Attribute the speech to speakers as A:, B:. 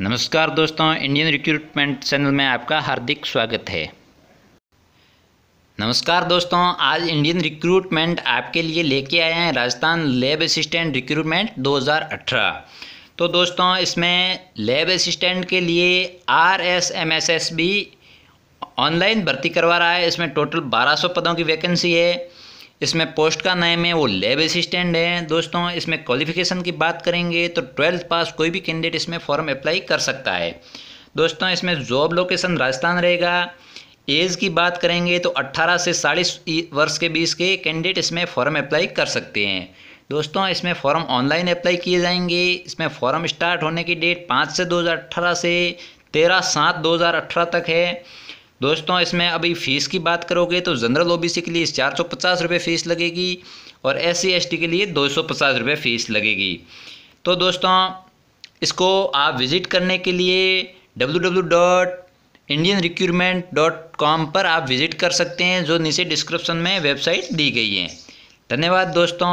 A: नमस्कार दोस्तों Indian recruitment channel में आपका हार्दिक स्वागत है। नमस्कार दोस्तों, आज इंडियन रिक्रूटमेंट आपके लिए लेके आए हैं राजस्थान लैब असिस्टेंट रिक्रूटमेंट 2018 तो दोस्तों, इसमें लैब असिस्टेंट के लिए R S M S S B online भर्ती करवा रहा है। इसमें टोटल 1200 पदों की वैकेंसी है। इसमें पोस्ट का नाम है, वो लेब असिस्टेंट है। दोस्तों, इसमें क्वालिफिकेशन की बात करेंगे तो ट्वेल्थ पास कोई भी कैंडिडेट इसमें फॉर्म अप्लाई कर सकता है। दोस्तों, इसमें जॉब लोकेशन राजस्थान रहेगा। एज की बात करेंगे तो 18 से चालीस वर्ष के बीच के कैंडिडेट इसमें फॉर्म अप्लाई कर सकते हैं। दोस्तों, इसमें फॉर्म ऑनलाइन अप्लाई किए जाएँगे। इसमें फॉर्म स्टार्ट होने की डेट पाँच से दो हज़ार अठारह से तेरह सात दो तक है। दोस्तों, इसमें अभी फ़ीस की बात करोगे तो जनरल ओबीसी के लिए चार सौ पचास रुपये फ़ीस लगेगी और एस सी के लिए दो सौ पचास रुपये फ़ीस लगेगी। तो दोस्तों, इसको आप विज़िट करने के लिए W W dot Indian recruitment dot com पर आप विज़िट कर सकते हैं, जो नीचे डिस्क्रिप्शन में वेबसाइट दी गई है। धन्यवाद दोस्तों।